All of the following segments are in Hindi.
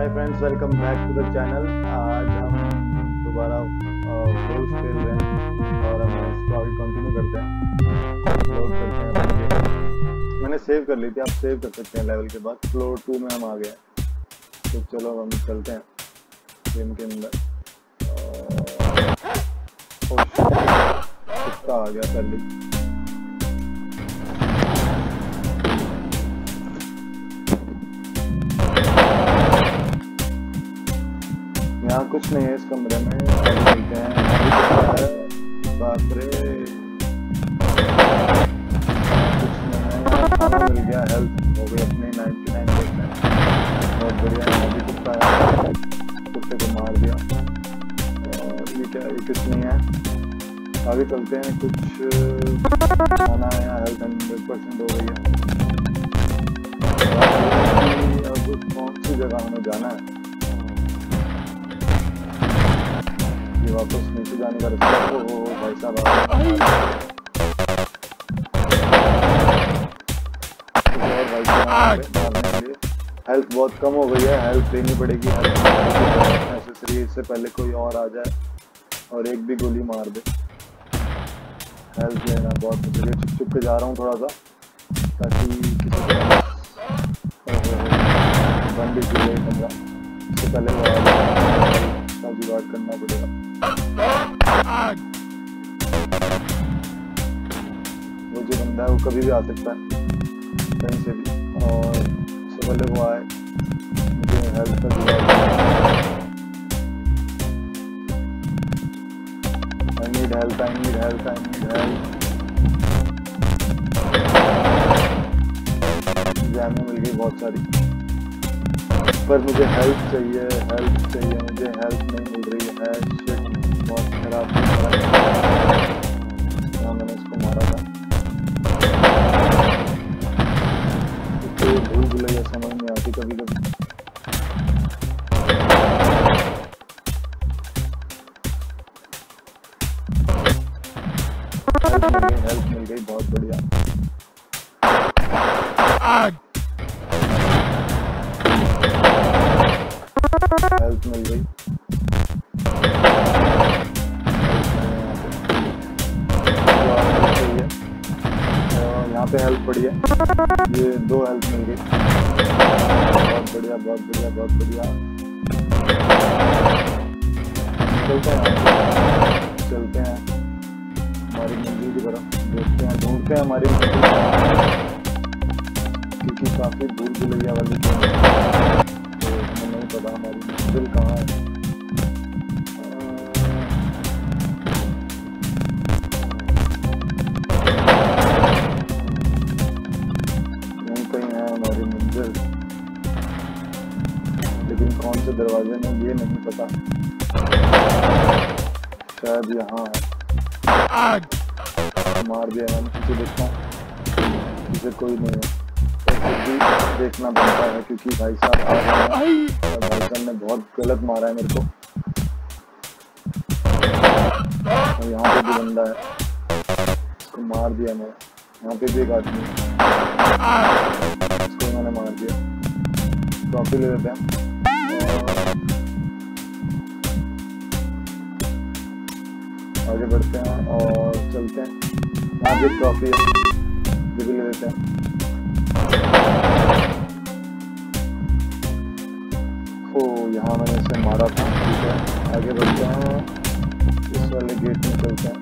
Hi friends welcome back to the channel आज हम दोबारा गोल्फ खेल रहे हैं और हम इसको आगे कंटिन्यू करते हैं। लोड करते हैं मैंने सेव कर ली थी, आप सेव कर सकते हैं लेवल के बाद। फ्लोर टू में हम आ गए तो चलो, हम चलते हैं गेम के अंदर। कुत्ता आ गया, पहले। यहाँ कुछ नहीं है इस कमरे में। मिलते हैं। बाप रे। कुछ नहीं मिल गया हो गई अपनी। नाइन्टी नाइन बहुत बढ़िया। अभी कुत्ते को मार दिया। और ये क्या, ये कुछ नहीं है। आगे चलते हैं। कुछ, खाना है यहाँ हेल्थ हंड्रेड परसेंट हो गई है। अब कौन सी जगह हमें जाना है? ये वापस नीचे जाने का रास्ता। ओ भाई साहब हेल्थ बहुत कम हो गई है। हेल्थ लेनी पड़ेगी। नेसेसरी इससे पहले कोई और आ जाए और एक भी गोली मार दे। हेल्थ लेना बहुत ज़रूरी छुप छुप के जा रहा हूँ थोड़ा सा ताकि किसी बंद भी कमरा इससे पहले वो जुगाड़ करना पड़ेगा। वो जो बंदा है वो कभी भी आ सकता है। कहीं से भी। और सबसे वो आए। मुझे हेल्प कर दिया। Need help, I need help, I need help. जैमो मिल गई बहुत सारी। पर मुझे हेल्प चाहिए हेल्प चाहिए मुझे हेल्प नहीं मिल रही है। हाँ मैंने इसको मारा था तो भूल भुलैया समझ में आती कभी कभी हेल्प मिल गई बहुत बढ़िया हेल्प मिल गई पे हेल्प पड़ी है। ये दो हेल्प मिल गई बहुत बढ़िया बहुत बढ़िया बहुत बढ़िया। चलते हैं। चलते हैं। हमारी मंजिल की तरफ़। देखते हैं, ढूंढते हैं हमारी क्योंकि काफ़ी दूर भुलैया वाली तो नहीं पता हमारी मंजिल कहाँ है। शायद यहाँ है। मार दिया मैंने पीछे देखता पीछे कोई नहीं है। तो भी देखना बनता है क्योंकि भाई साहब आ रहे हैं। भाई। साहब ने बहुत गलत मारा है मेरे को। और यहाँ पे भी बंदा है। इसको मार दिया मैंने यहाँ पे भी एक आदमी इसको मैंने मार दिया। ट्रॉफी ले लेते हैं। आगे बढ़ते हैं और चलते हैं। भी ट्रॉफी जो भी ले लेते हैं। ओ यहाँ मैंने इसे मारा था, ठीक है। आगे बढ़ते हैं इस वाले गेट में चलते हैं।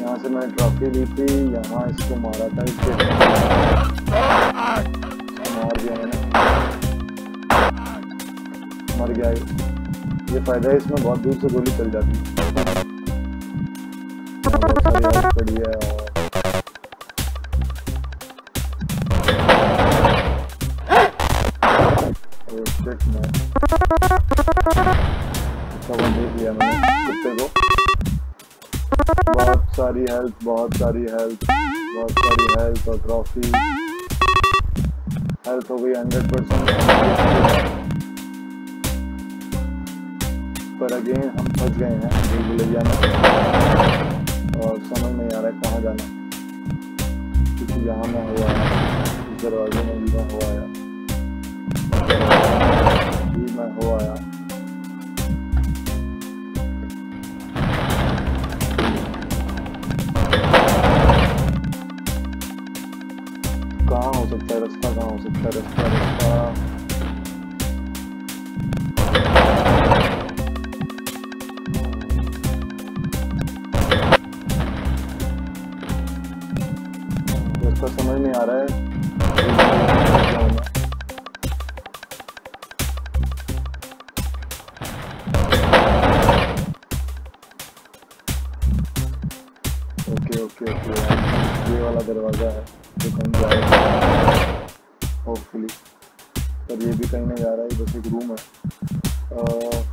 यहाँ से मैंने ट्रॉफी ली थी, यहाँ इसको मारा था, इस गेट मार दिया मैंने। मर गया ये फ़ायदा है, इसमें बहुत दूर से गोली चल जाती है। सारी हेल्थ बहुत सारी हेल्थ बहुत सारी हेल्थ और ट्रॉफी हेल्थ हो गई हंड्रेड परसेंट पर अगेन हम फंस गए हैं भूलभुलैया में और समझ नहीं आ रहा है कहाँ जाना। क्योंकि यहाँ में हुआ है इस दरवाजे में भी हुआ है मैं हो आया कहाँ हो सकता है रास्ता, कहाँ हो सकता है रास्ता? रास्ता समझ नहीं आ रहा है। ओके ओके ओके ये वाला दरवाज़ा है जो कहीं होपफुली पर ये भी कहीं नहीं जा रहा है बस एक रूम है। अह,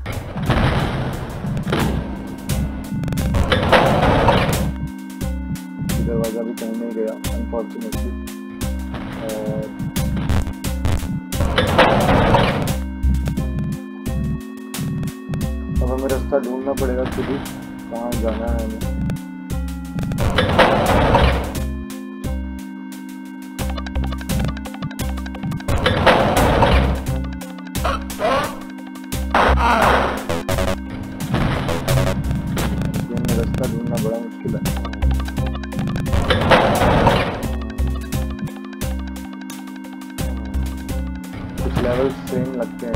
अनफॉर्चुनेटली और अब हमें रास्ता ढूंढना पड़ेगा खुद ही कहाँ जाना है हमें रास्ता ढूंढना बड़ा मुश्किल है। लेवल सेम लगते हैं।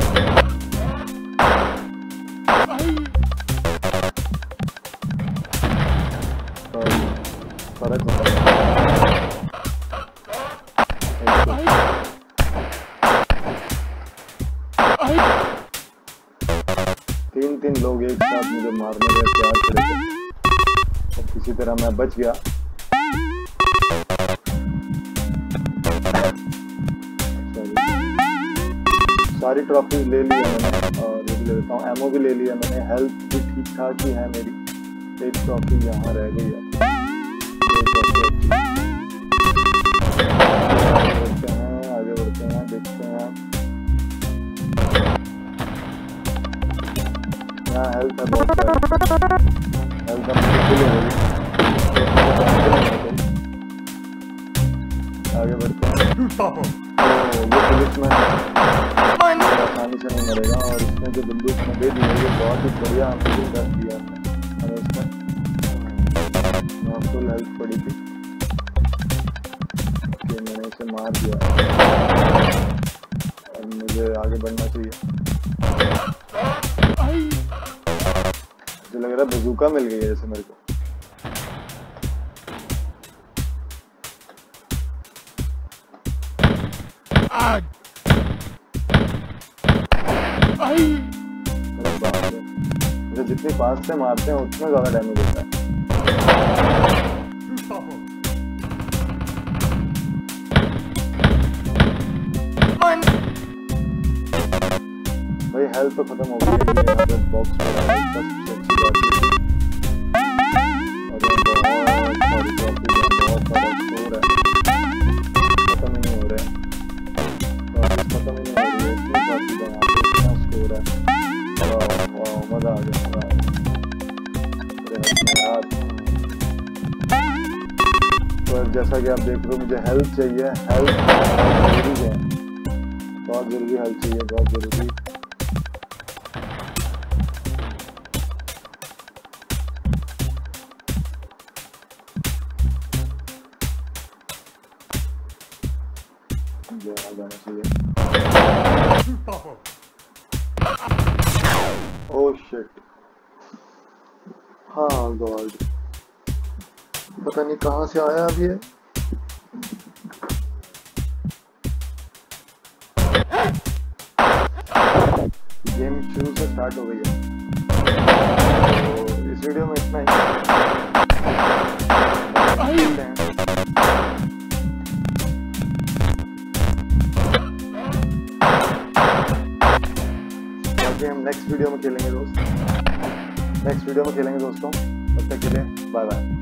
तीन तीन लोग एक साथ मुझे मारने के और किसी तरह मैं बच गया। सारी ट्रॉफी ले ली है मैंने, और ले लेता हूँ। एमओ भी ले लिया मैंने। हेल्थ भी ठीक ठाक ही है मेरी। एक ट्रॉफी यहाँ रह गई है। आगे बढ़ते हैं, आगे बढ़ते हैं ये पुलिस में आसानी से नहीं मरेगा और इसने जो बंदूक हमें दे दी है ये बहुत ही बढ़िया हमें कर दिया और इसमें फुल हेल्प पड़ी थी। कि मैंने इसे मार दिया। और मुझे आगे बढ़ना चाहिए। मुझे लग रहा है बजूका मिल गई है जैसे मेरे को। जितनी पास से मारते हैं उतना ज़्यादा डैमेज होता है। भाई हेल्थ तो खत्म हो गई बॉक्स जैसा कि आप देख रहे हो, मुझे हेल्थ चाहिए बहुत ज़रूरी है। बहुत ज़रूरी हेल्थ चाहिए, बहुत ज़रूरी। शिट हाँ गॉड पता नहीं कहाँ से आया अभी ये। गेम शुरू से स्टार्ट हो गई है। तो इस वीडियो में इतना ही। हम नेक्स्ट वीडियो में खेलेंगे दोस्त। नेक्स्ट वीडियो में खेलेंगे दोस्तों। तब तक के लिए बाय बाय